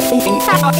không chính xác